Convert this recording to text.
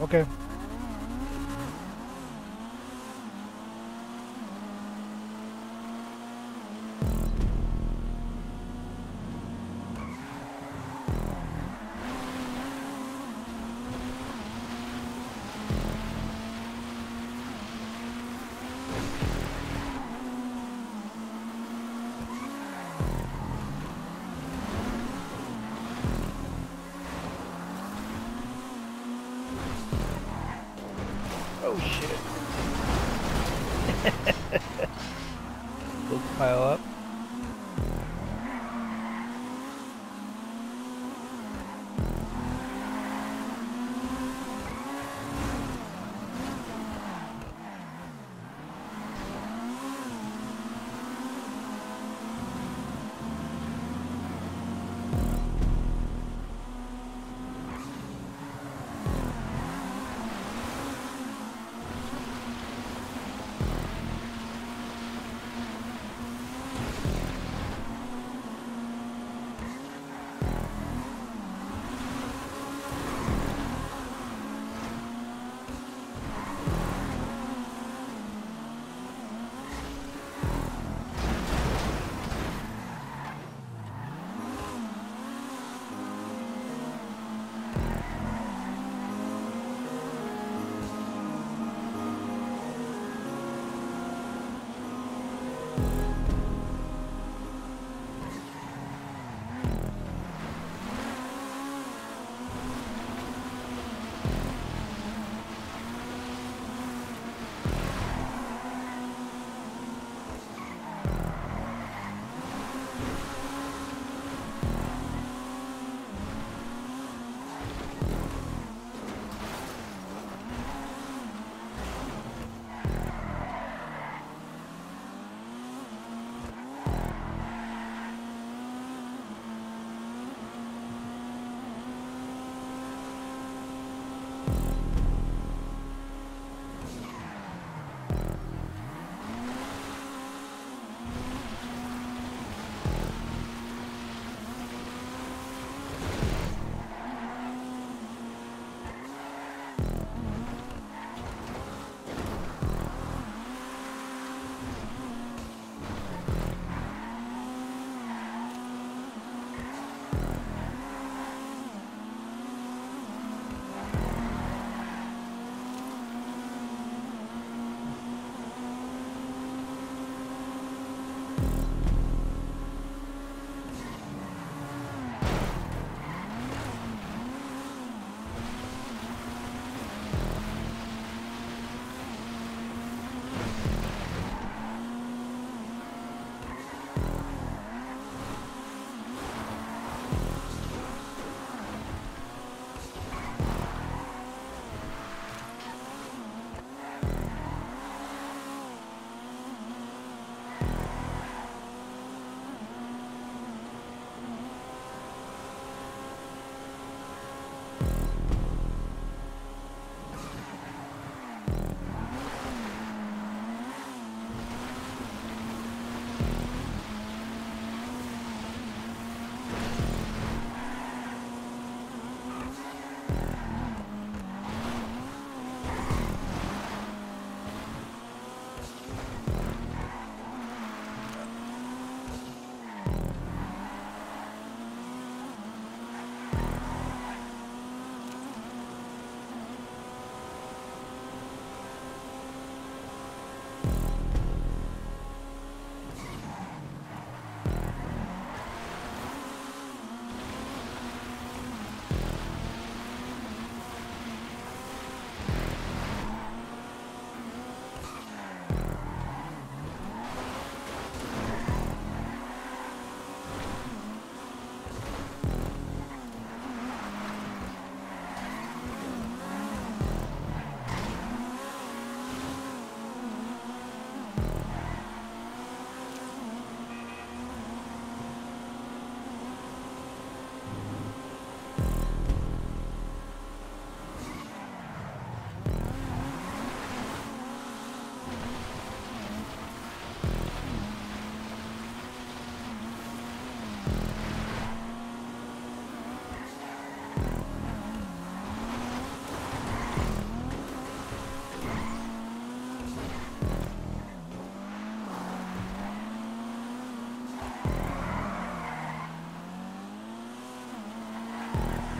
Okay. Oh shit. We'll pile up. Bye.